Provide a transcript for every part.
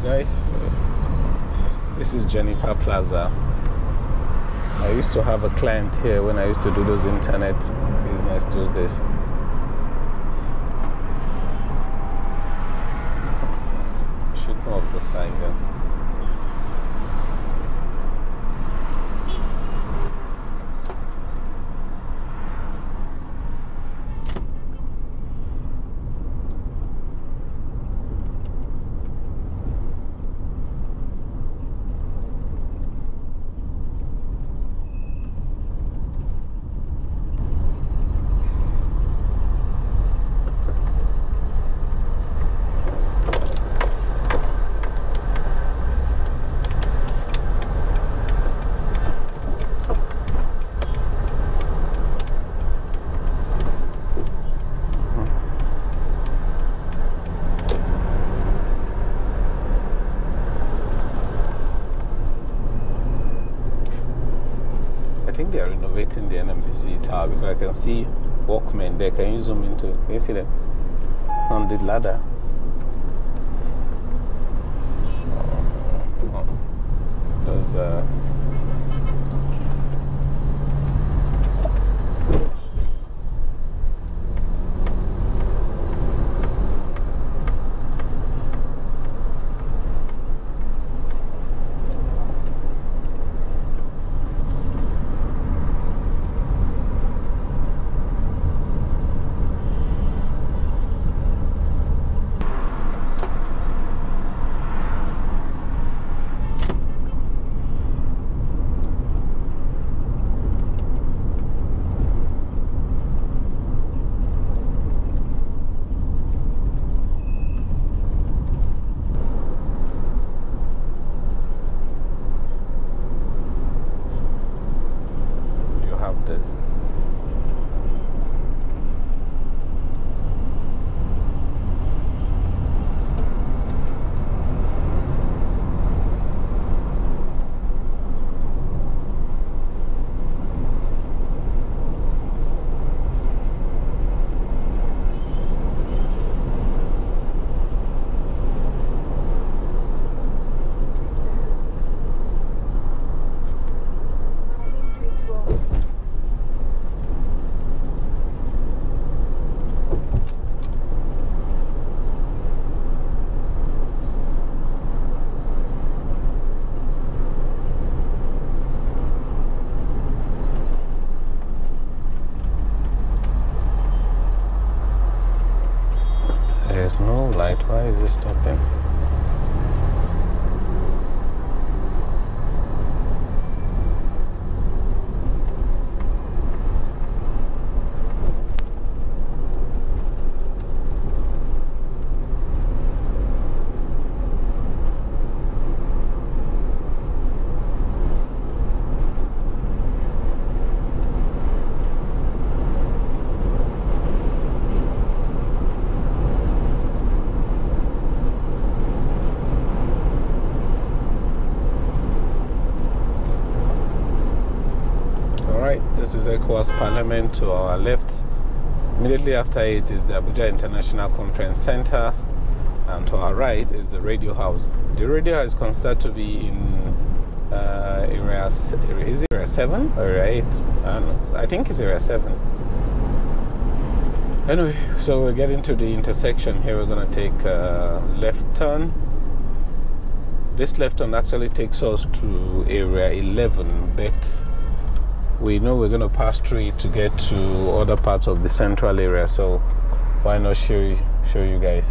Guys. This is Jennifer Plaza. I used to have a client here when I used to do those internet business those days. Should come up the sign then. I think they are NNPC tower because I can see workmen there. Can you zoom into? Can you see them on the ladder? ECOWAS Parliament to our left. Immediately after it is the Abuja International Conference Center, and to our right is the radio house. The radio house is considered to be in uh, area, is it area 7 or area 8? I. I think it's area 7. Anyway, so we're getting to the intersection here. We're going to take a left turn. This left turn actually takes us to area 11, but we know we're going to pass through it to get to other parts of the central area so why not show you, show you guys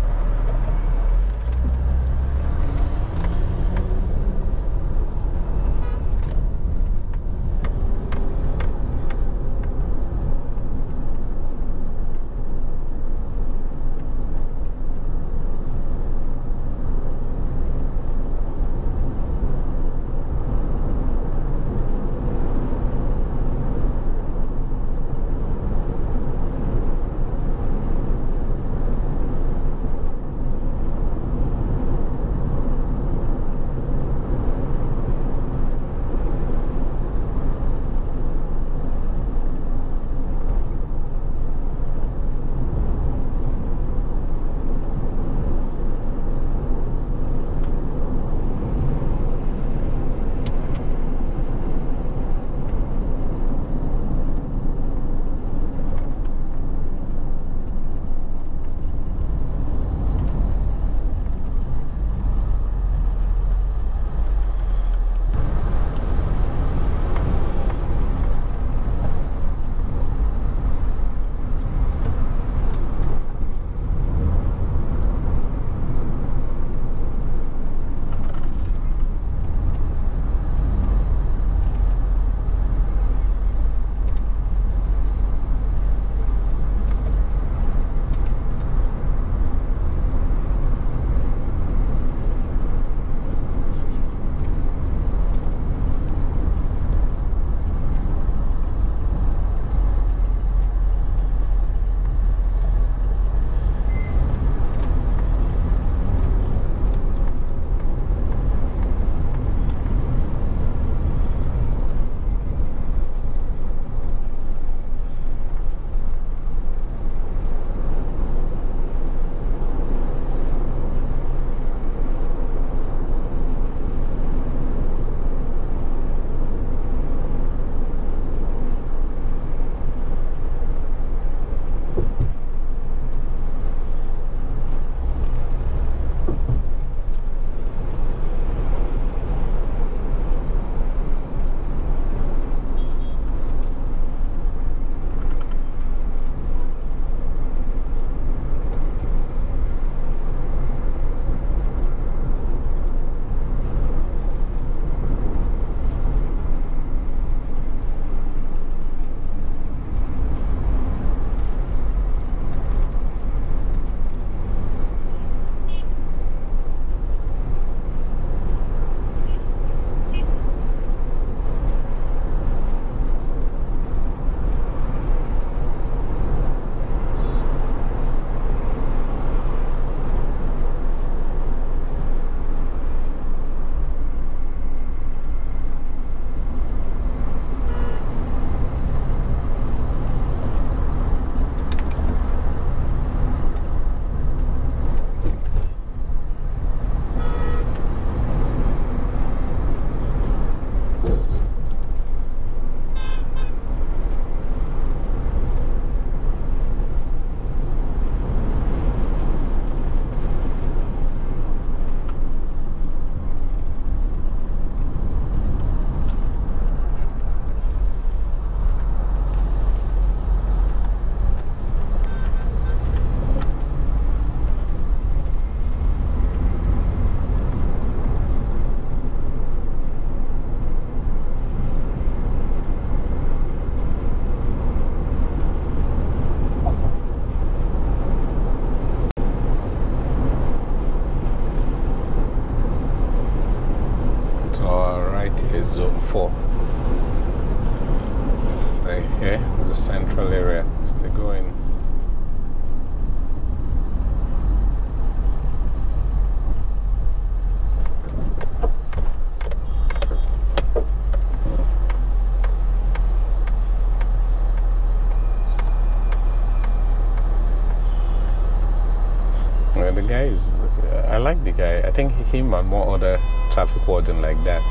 I think him and more other traffic warden like that,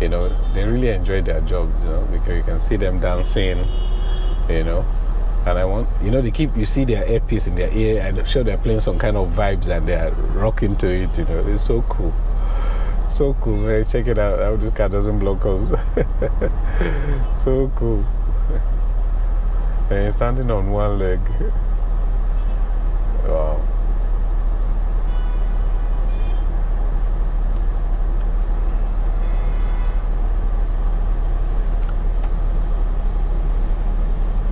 you know, they really enjoy their jobs, you know, because you can see them dancing, you know. And I want, you know, they keep, you see their earpiece in their ear, I'm sure they're playing some kind of vibes and they're rocking to it, you know. It's so cool. So cool, man. Check it out. How this car doesn't block us. so cool. And he's standing on one leg. Wow.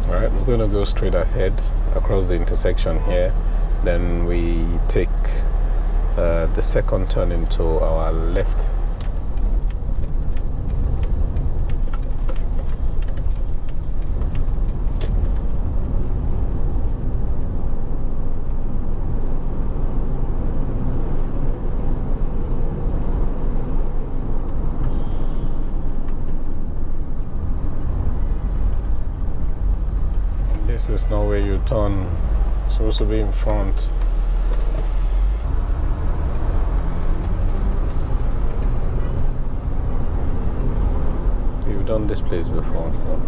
Alright, we're going to go straight ahead across the intersection here. Then we take uh, the second turn into our left. This is not where you turn. It's supposed to be in front. You've done this place before, so.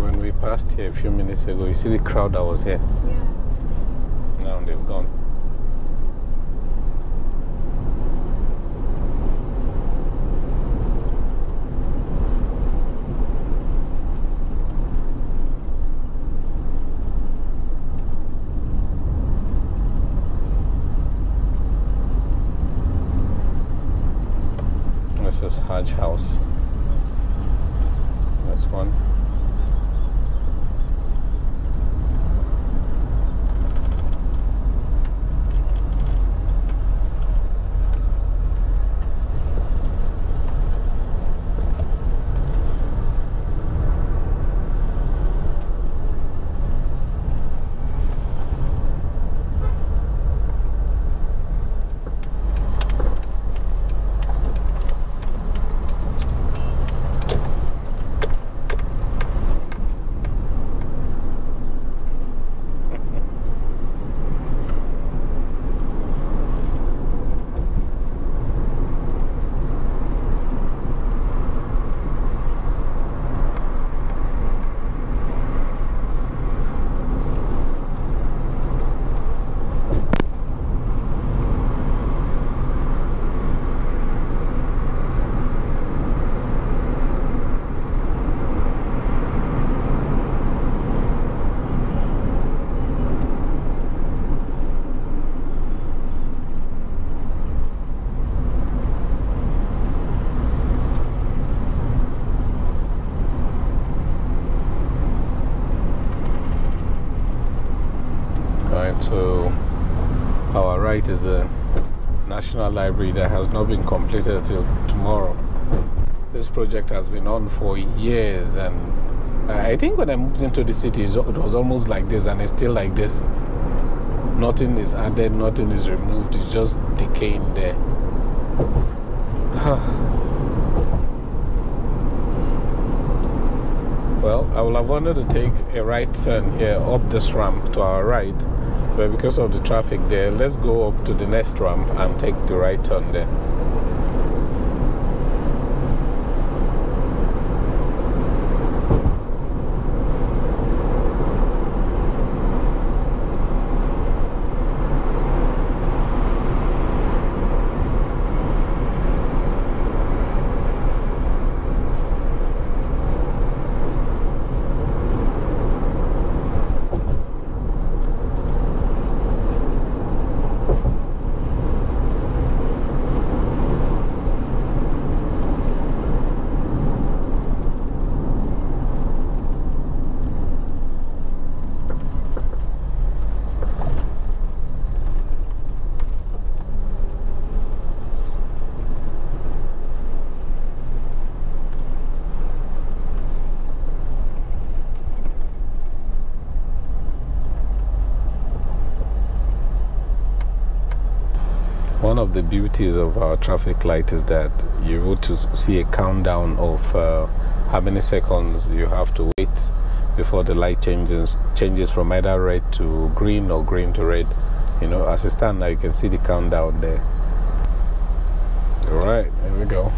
When we passed here a few minutes ago, you see the crowd that was here? Yeah. Now they've gone. This is Hajj House. That's one. Right, to right is a National Library that has not been completed till tomorrow. This project has been on for years and I think when I moved into the city, it was almost like this, and it's still like this. Nothing is added, nothing is removed, it's just decaying there. well, I will have wanted to take a right turn here up this ramp to our right, but because of the traffic there, let's go up to the next ramp and take the right turn there. one the beauties of our traffic light is that you're able to see a countdown of uh, how many seconds you have to wait before the light changes changes from either red to green or green to red. You know as it stands now you can see the countdown there. All right there we go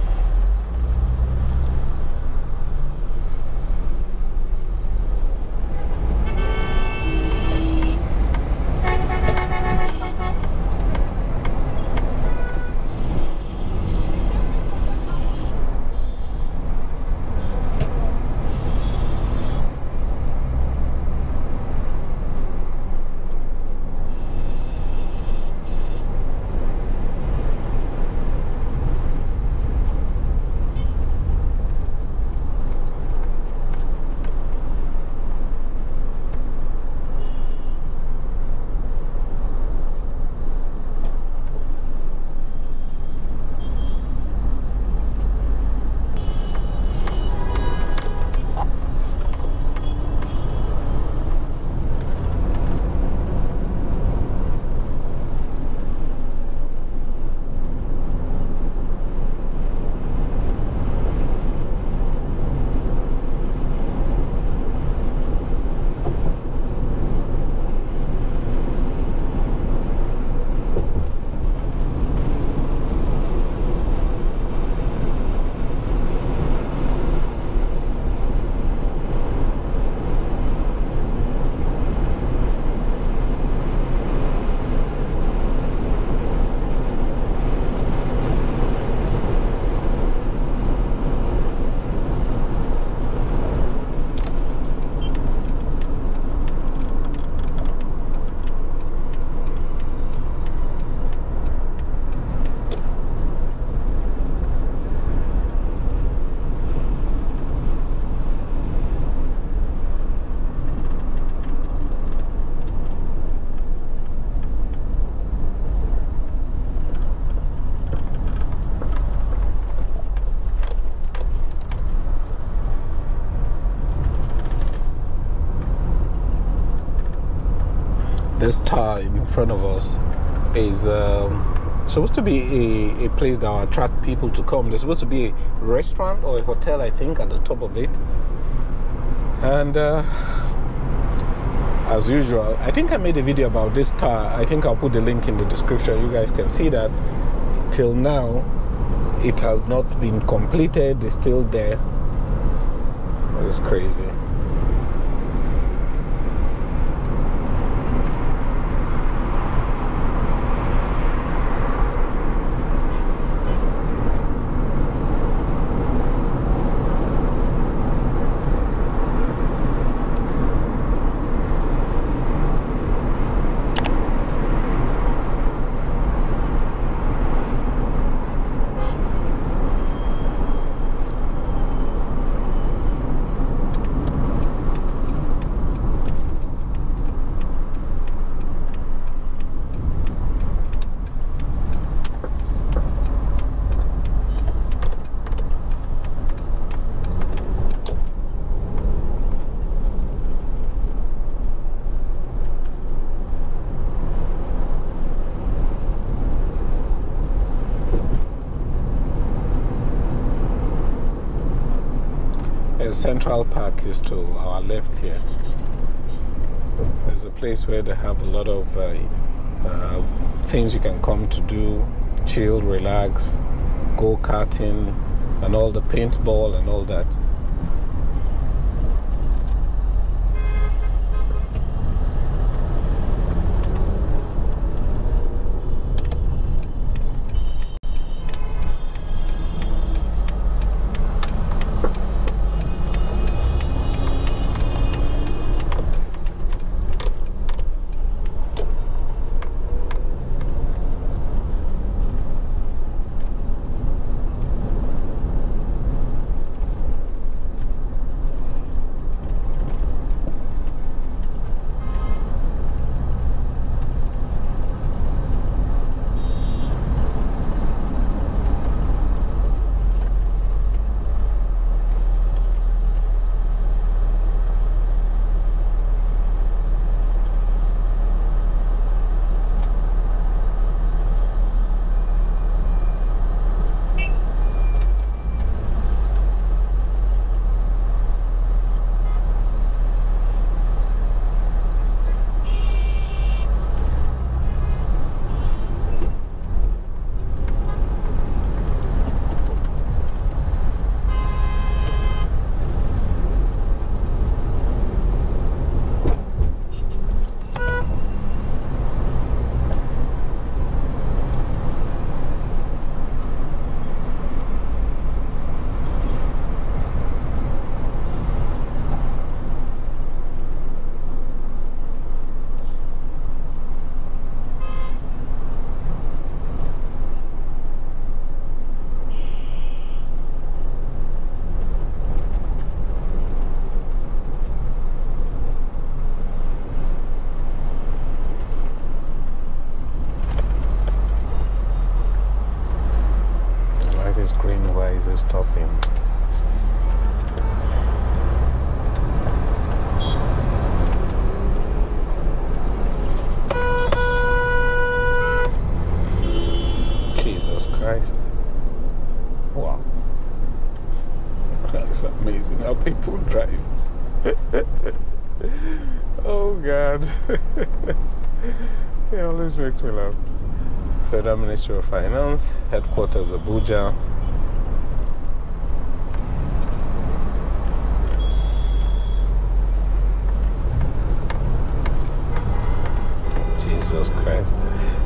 this tower in front of us is um, supposed to be a, a place that will attract people to come. There's supposed to be a restaurant or a hotel, I think, at the top of it. And uh, as usual, I think I made a video about this tower. I think I'll put the link in the description. You guys can see that. Till now, it has not been completed. It's still there. It's crazy. Central Park is to our left here. There's a place where they have a lot of uh, uh, things you can come to do, chill, relax, go karting, and all the paintball and all that. it always makes me laugh. Federal Ministry of Finance, headquarters Abuja. Jesus Christ.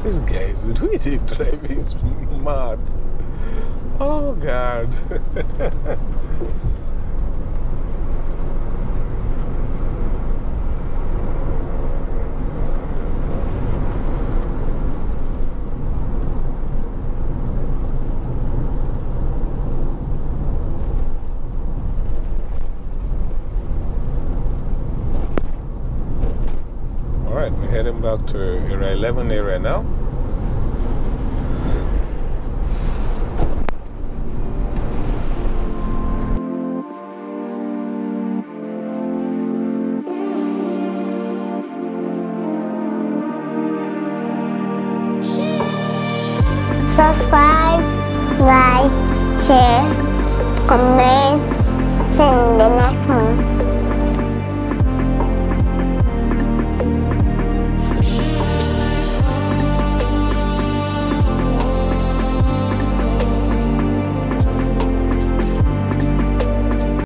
This guy is really driving. He's mad. Oh, God. back to area 11 area now.